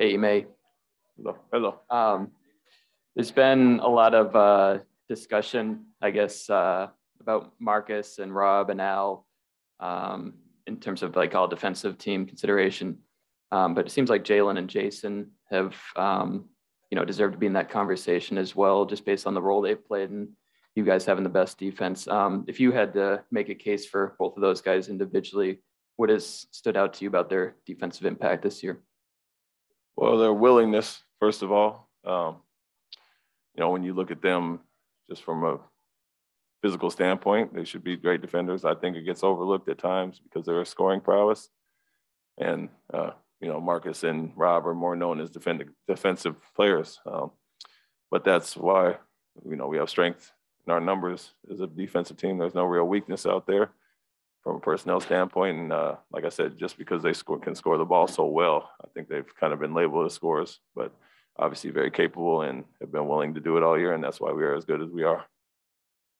Hey, May. Hello. Hello. Um, there's been a lot of uh, discussion, I guess, uh, about Marcus and Rob and Al um, in terms of like all defensive team consideration. Um, but it seems like Jaylen and Jayson have, um, you know, deserve to be in that conversation as well, just based on the role they've played and you guys having the best defense. Um, if you had to make a case for both of those guys individually, what has stood out to you about their defensive impact this year? Well, their willingness, first of all. Um, you know, when you look at them just from a physical standpoint, they should be great defenders. I think it gets overlooked at times because they're a scoring prowess. And, uh, you know, Marcus and Rob are more known as defend- defensive players. Um, but that's why, you know, we have strength in our numbers as a defensive team. There's no real weakness out there from a personnel standpoint. And uh, like I said, just because they score, can score the ball so well, I think they've kind of been labeled as scorers, but obviously very capable and have been willing to do it all year. And that's why we are as good as we are.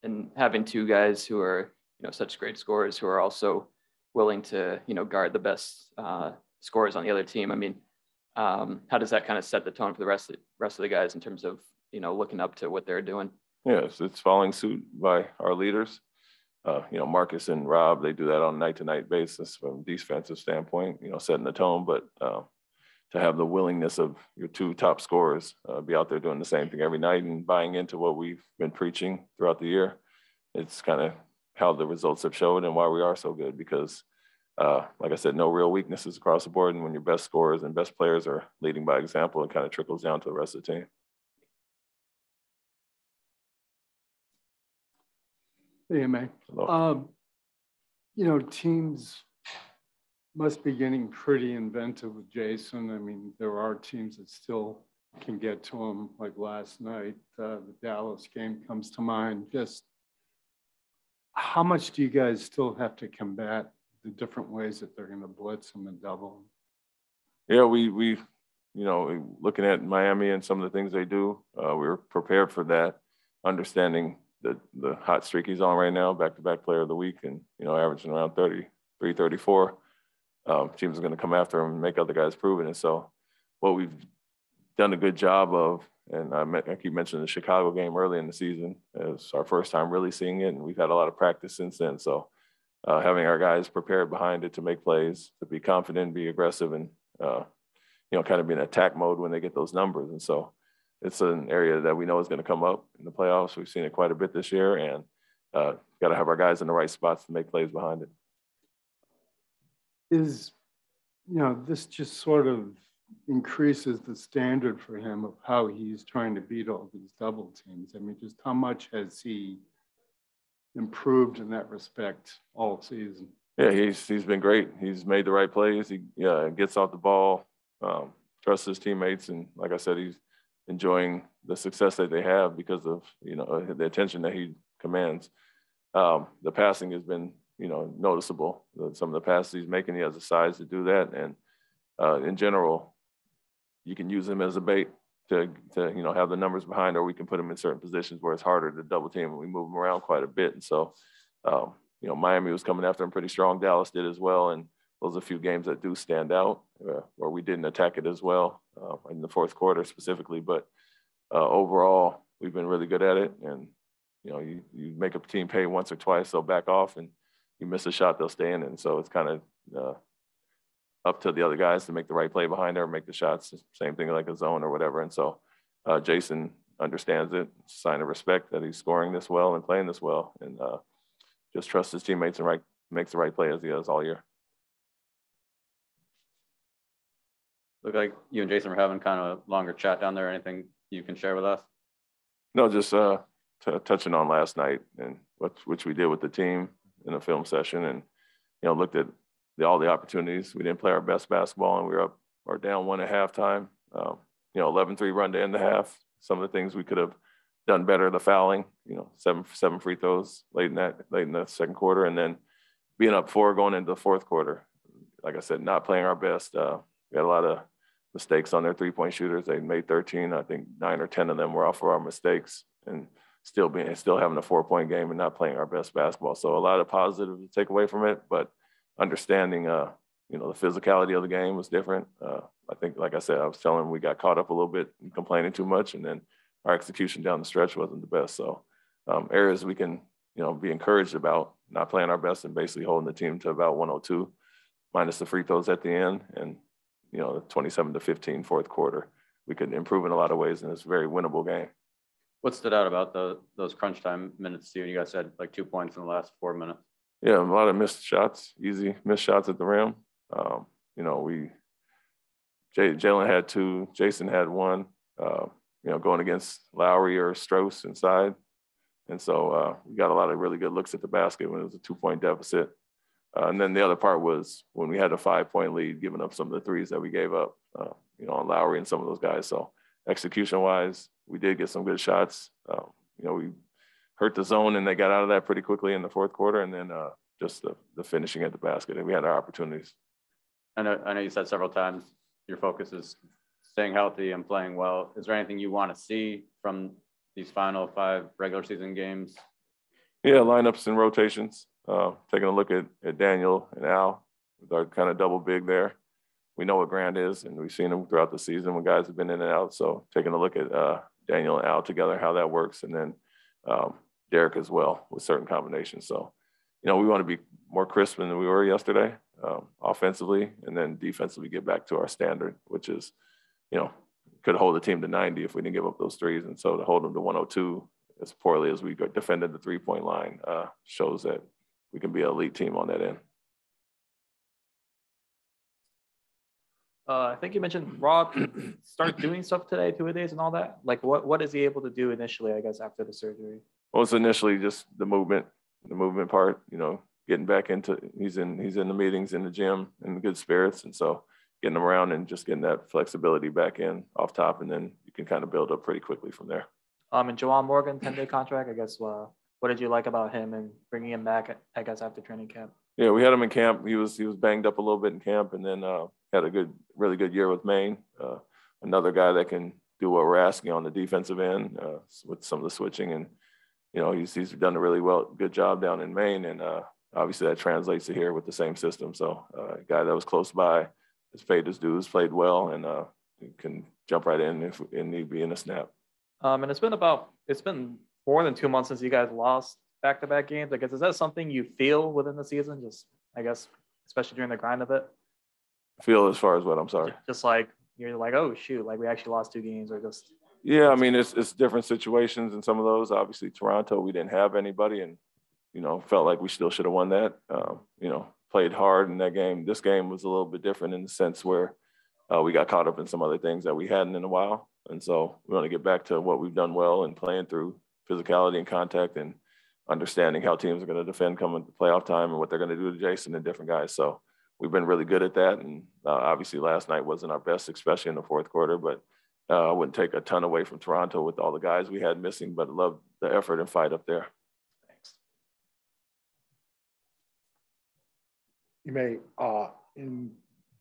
And having two guys who are, you know, such great scorers who are also willing to, you know, guard the best uh, scorers on the other team. I mean, um, how does that kind of set the tone for the rest of the rest of the guys in terms of, you know, looking up to what they're doing? Yes, it's following suit by our leaders. Uh, you know, Marcus and Rob, they do that on a night to night basis from defensive standpoint, you know, setting the tone. But uh, to have the willingness of your two top scorers uh, be out there doing the same thing every night and buying into what we've been preaching throughout the year, it's kind of how the results have showed and why we are so good because uh, like I said, no real weaknesses across the board. And when your best scorers and best players are leading by example, it kind of trickles down to the rest of the team. Hey, May. Um, you know, teams must be getting pretty inventive with Jayson. I mean, there are teams that still can get to him, like last night. Uh, the Dallas game comes to mind. Just how much do you guys still have to combat the different ways that they're going to blitz him and double him? Yeah, we we you know looking at Miami and some of the things they do, uh, we are prepared for that, understanding the the hot streak he's on right now, back to back player of the week, and you know averaging around 33, 34. Um, teams are going to come after him and make other guys prove it. And so, what we've done a good job of, and I, met, I keep mentioning the Chicago game early in the season, it's our first time really seeing it, and we've had a lot of practice since then. So, uh, having our guys prepared behind it to make plays, to be confident, be aggressive, and uh, you know, kind of be in attack mode when they get those numbers. And so, it's an area that we know is going to come up in the playoffs. We've seen it quite a bit this year, and uh, got to have our guys in the right spots to make plays behind it. Is you know this just sort of increases the standard for him of how he's trying to beat all these double teams. I mean, just how much has he improved in that respect all season? Yeah, he's he's been great. He's made the right plays. He yeah, gets off the ball, um, trusts his teammates, and like I said, he's enjoying the success that they have because of you know the attention that he commands. Um, the passing has been you know noticeable. Some of the passes he's making, he has the size to do that, and uh, in general, you can use him as a bait to to you know have the numbers behind, or we can put him in certain positions where it's harder to double team, and we move him around quite a bit. And so, um, you know, Miami was coming after him pretty strong. Dallas did as well, and those are a few games that do stand out uh, where we didn't attack it as well uh, in the fourth quarter specifically. But uh, overall, we've been really good at it. And, you know, you, you make a team pay once or twice, they'll back off and you miss a shot, they'll stay in. And so it's kind of uh, up to the other guys to make the right play behind there, make the shots, same thing like a zone or whatever. And so uh, Jayson understands it, sign of respect that he's scoring this well and playing this well. And uh, just trust his teammates and right, makes the right play as he does all year. Look like you and Jayson were having kind of a longer chat down there. Anything you can share with us? No, just uh, touching on last night and what which we did with the team in a film session, and you know looked at the, all the opportunities. We didn't play our best basketball, and we were up or down one at halftime. Um, you know, 11-3 run to end the half. Some of the things we could have done better. The fouling, you know, seven seven free throws late in that late in the second quarter, and then being up four going into the fourth quarter. Like I said, not playing our best. Uh, we had a lot of mistakes on their three point shooters. They made 13. I think nine or 10 of them were off of our mistakes and still being still having a four point game and not playing our best basketball. So a lot of positive to take away from it, but understanding uh, you know, the physicality of the game was different. Uh, I think, like I said, I was telling we got caught up a little bit complaining too much, and then our execution down the stretch wasn't the best. So um, areas we can, you know, be encouraged about not playing our best and basically holding the team to about 102, minus the free throws at the end, and you know, 27 to 15 fourth quarter. We could improve in a lot of ways, and it's a very winnable game. What stood out about the those crunch time minutes to you? You guys had like two points in the last four minutes. Yeah, a lot of missed shots, easy missed shots at the rim. Um, you know, we Jaylen had two, Jayson had one. Uh, you know, going against Lowry or Strus inside, and so uh, we got a lot of really good looks at the basket when it was a two-point deficit. Uh, and then the other part was when we had a five-point lead, giving up some of the threes that we gave up. Uh, you know, on Lowry and some of those guys. So execution-wise, we did get some good shots. Um, you know, we hurt the zone and they got out of that pretty quickly in the fourth quarter. And then uh, just the, the finishing at the basket. And we had our opportunities. I know, I know you said several times your focus is staying healthy and playing well. Is there anything you want to see from these final five regular season games? Yeah, lineups and rotations. Uh, taking a look at, at Daniel and Al with our kind of double big there. We know what Grant is, and we've seen him throughout the season when guys have been in and out. So taking a look at uh, Daniel and Al together, how that works, and then um, Derrick as well with certain combinations. So, you know, we want to be more crisp than we were yesterday um, offensively, and then defensively get back to our standard, which is, you know, could hold the team to 90 if we didn't give up those threes. And so to hold them to 102 as poorly as we defended the three point line uh, shows that we can be an elite team on that end. Uh, I think you mentioned Rob start doing stuff today, two days and all that. Like what, what is he able to do initially, I guess, after the surgery? Well, it's initially just the movement, the movement part, you know, getting back into, he's in, he's in the meetings in the gym in good spirits. And so getting him around and just getting that flexibility back in off top. And then you can kind of build up pretty quickly from there. Um, and Juwan Morgan, 10 day contract, I guess, uh, what did you like about him and bringing him back, I guess, after training camp? Yeah, we had him in camp. He was, he was banged up a little bit in camp and then, uh, had a good, really good year with Maine. Uh, another guy that can do what we're asking on the defensive end uh, with some of the switching, and you know he's he's done a really well, good job down in Maine, and uh, obviously that translates to here with the same system. So uh, a guy that was close by has paid his dues, played well, and uh, can jump right in if, if need be in a snap. Um, and it's been about it's been more than two months since you guys lost back-to-back games. I guess is that something you feel within the season? Just I guess especially during the grind of it feel as far as what I'm sorry. Just like you're like, oh shoot, like we actually lost two games, or just. Yeah, I mean it's it's different situations in some of those. Obviously, Toronto, we didn't have anybody, and you know felt like we still should have won that. Um, you know, played hard in that game. This game was a little bit different in the sense where uh, we got caught up in some other things that we hadn't in a while, and so we want to get back to what we've done well and playing through physicality and contact and understanding how teams are going to defend coming to playoff time and what they're going to do to Jayson and different guys. So we've been really good at that. And uh, obviously, last night wasn't our best, especially in the fourth quarter. But uh, I wouldn't take a ton away from Toronto with all the guys we had missing, but love the effort and fight up there. Thanks. Ime uh, in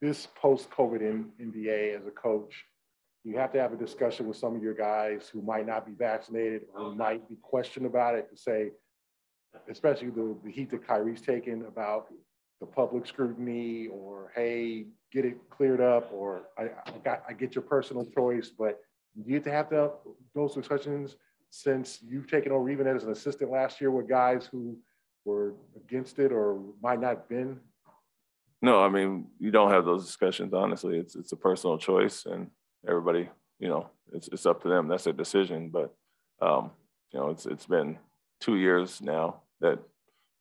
this post-COVID in NBA as a coach, you have to have a discussion with some of your guys who might not be vaccinated or might be questioned about it to say, especially the, the heat that Kyrie's taken about the public scrutiny or hey, get it cleared up or I, I got I get your personal choice, but you have to have to, those discussions since you've taken over even as an assistant last year with guys who were against it or might not have been? No, I mean you don't have those discussions. Honestly, it's it's a personal choice, and everybody, you know, it's it's up to them. That's their decision. But um, you know, it's it's been two years now that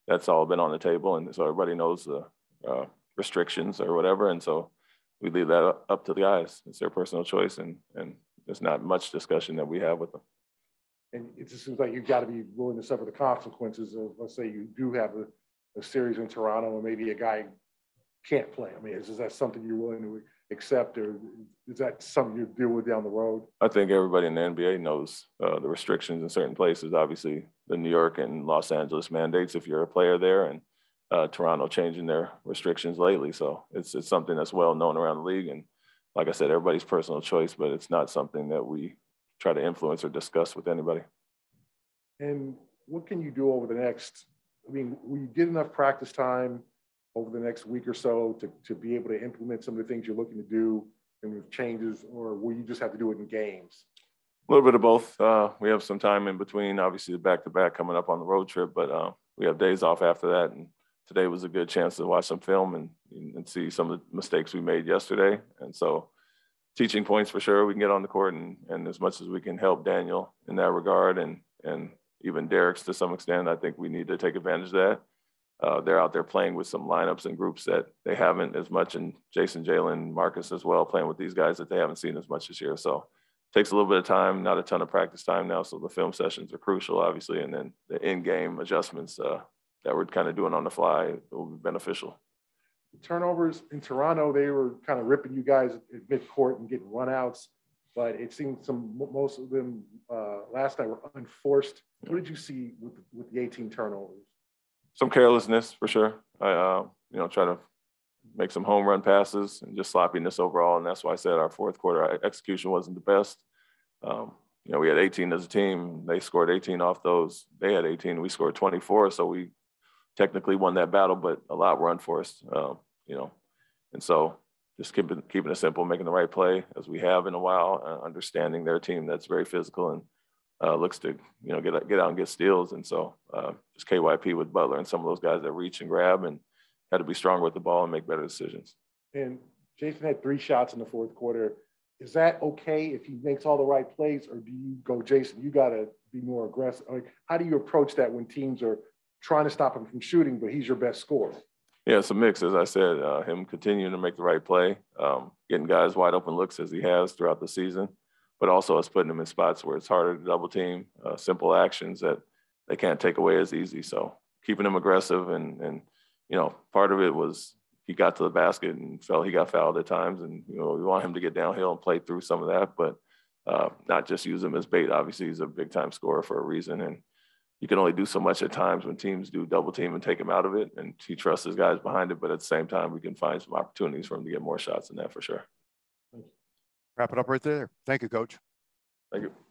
that's all been on the table. And so everybody knows the uh, restrictions or whatever. And so we leave that up to the guys. It's their personal choice. And, and there's not much discussion that we have with them. And it just seems like you've got to be willing to suffer the consequences of, let's say you do have a, a series in Toronto and maybe a guy can't play. I mean, is, is that something you're willing to accept or is that something you deal with down the road? I think everybody in the NBA knows uh, the restrictions in certain places. Obviously, the New York and Los Angeles mandates if you're a player there, and uh, Toronto changing their restrictions lately. So it's it's something that's well known around the league. And like I said, everybody's personal choice, but it's not something that we try to influence or discuss with anybody. And what can you do over the next? I mean, we get enough practice time over the next week or so to, to be able to implement some of the things you're looking to do and changes, or will you just have to do it in games? A little bit of both. Uh, we have some time in between, obviously the back to back coming up on the road trip, but uh, we have days off after that. And today was a good chance to watch some film and, and see some of the mistakes we made yesterday. And so teaching points for sure. We can get on the court and, and as much as we can help Daniel in that regard and, and even Derrick's to some extent, I think we need to take advantage of that. Uh, they're out there playing with some lineups and groups that they haven't as much, and Jayson, Jaylen, Marcus as well, playing with these guys that they haven't seen as much this year. So takes a little bit of time, not a ton of practice time now. So the film sessions are crucial, obviously, and then the in-game adjustments uh, that we're kind of doing on the fly will be beneficial. Turnovers in Toronto, they were kind of ripping you guys at midcourt and getting runouts, but it seemed some most of them uh, last night were unforced. What did you see with with the 18 turnovers? Some carelessness for sure. I uh, you know try to make some home run passes and just sloppiness overall. And that's why I said our fourth quarter execution wasn't the best. Um, you know, we had 18 as a team. They scored 18 off those. They had 18. We scored 24. So we technically won that battle, but a lot were unforced, um, you know. And so just keeping, keeping it simple, making the right play as we have in a while, uh, understanding their team that's very physical and uh, looks to, you know, get, get out and get steals. And so uh, just KYP with Butler and some of those guys that reach and grab and – had to be stronger with the ball and make better decisions. And Jayson had three shots in the fourth quarter. Is that okay if he makes all the right plays, or do you go, Jayson? you got to be more aggressive? Like, how do you approach that when teams are trying to stop him from shooting, but he's your best scorer? Yeah, it's a mix, as I said. Uh, him continuing to make the right play, um, getting guys wide open looks as he has throughout the season, but also us putting them in spots where it's harder to double team, uh, simple actions that they can't take away as easy. So keeping them aggressive and and you know, part of it was he got to the basket and felt he got fouled at times. And, you know, we want him to get downhill and play through some of that, but uh, not just use him as bait. Obviously, he's a big time scorer for a reason. And you can only do so much at times when teams do double team and take him out of it. And he trusts his guys behind it. But at the same time, we can find some opportunities for him to get more shots than that for sure. Wrap it up right there. Thank you, coach. Thank you.